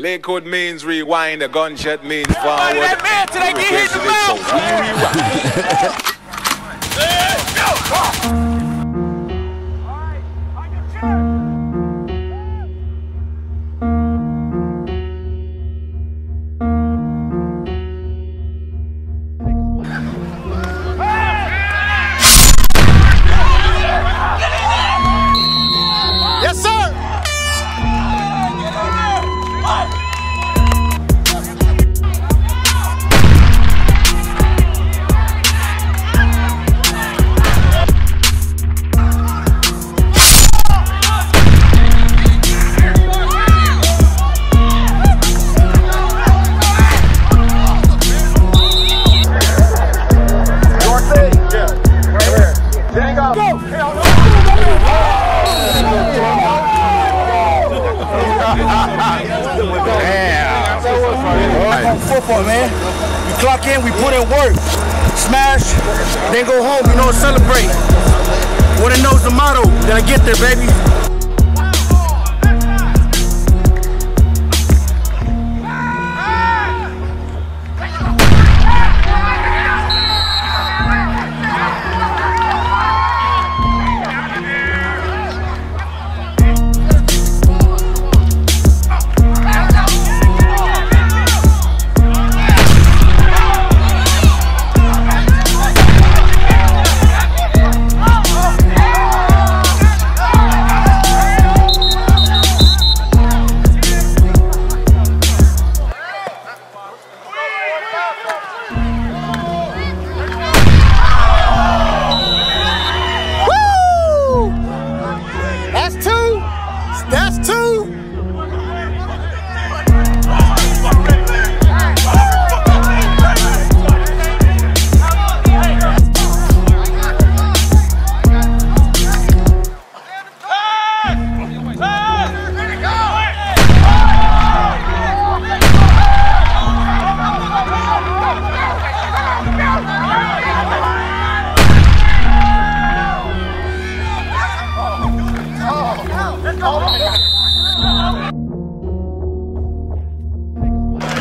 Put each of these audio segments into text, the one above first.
Lakewood means rewind, a gunshot means forward. that man till they get hit in the mouth. football, man. We clock in, we put in work, smash, then go home, you know, celebrate. Wanna know's the motto, then I get there, baby.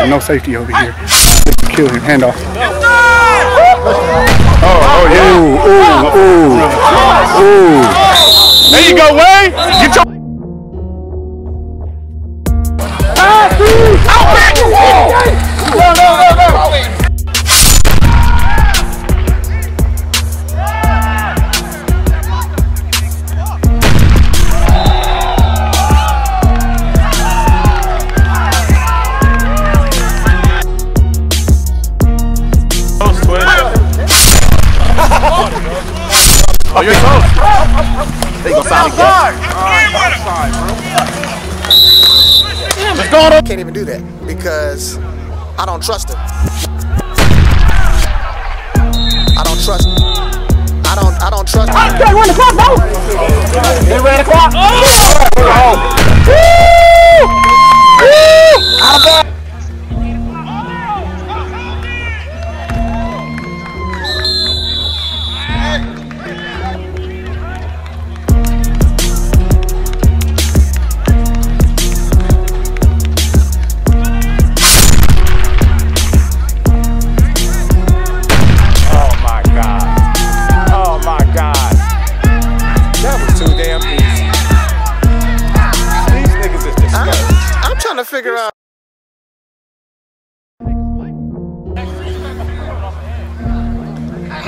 Yeah, no safety over here. Kill him. Hand off. Oh, oh, yeah. Ooh, ooh, ooh. There you go, Wayne. Get your. Oh, you're close. They gonna sound Let's go on. Can't even do that because I don't trust him. I don't trust. I don't. I don't trust. Okay, run the clock, bro. They ran the clock. Oh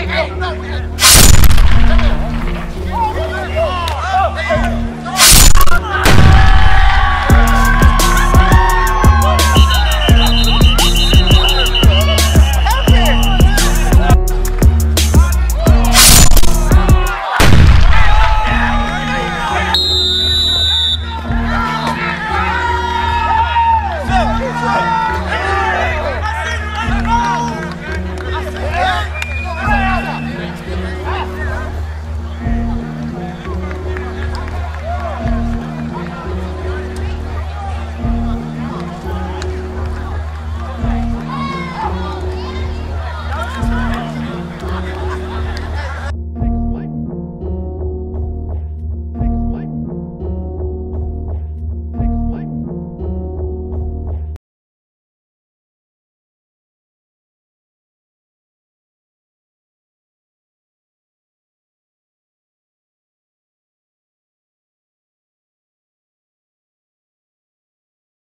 Hey, no,